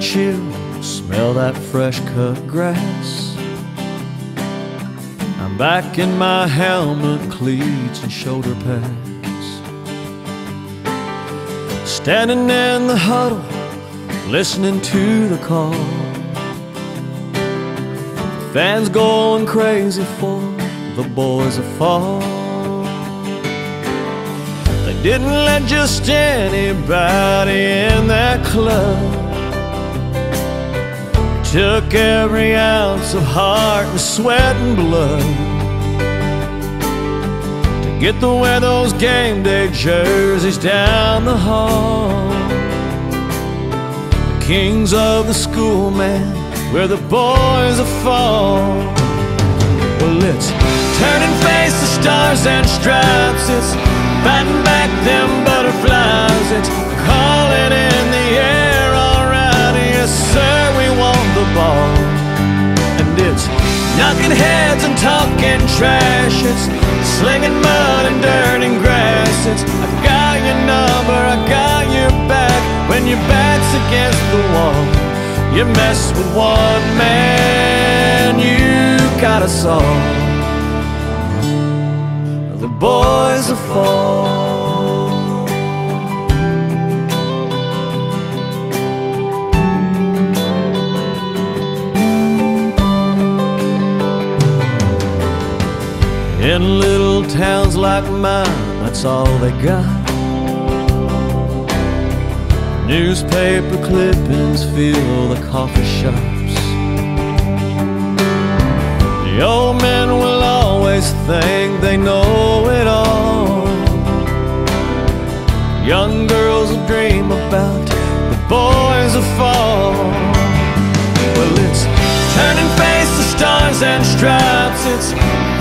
chill, smell that fresh cut grass. I'm back in my helmet, cleats, and shoulder pads. Standing in the huddle, listening to the call. Fans going crazy for the boys of fall. Didn't let just anybody in that club. Took every ounce of heart and sweat and blood to get to wear those game day jerseys down the hall. The kings of the school, man, where the boys are fall. Well, it's turning face the stars and stripes. It's fighting back them butterflies. It's calling in the air, alright. Yes, sir, we want the ball. And it's knocking heads and talking trash. It's slinging mud and dirt and grass. It's I got your number, I got your back. When your back's against the wall, you mess with one man, you got us all. The boys are fall. In little towns like mine, that's all they got. Newspaper clippings fill the coffee shops. The old men will always think they know it all. Young girls will dream about the boys of fall. Well, it's turning face the stars and stripes.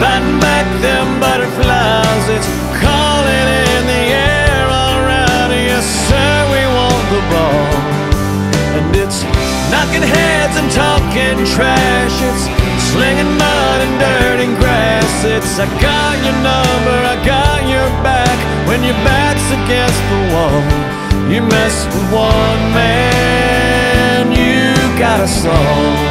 Fighting back them butterflies. It's calling in the air, alright. Yes, sir, we want the ball. And it's knocking heads and talking trash. It's slinging mud and dirt and grass. It's I got your number, I got your back. When your back's against the wall, you mess with one man, you got a all.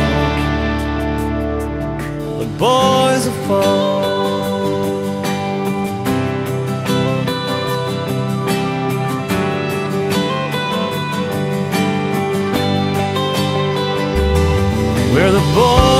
Boys are fall. We're the boys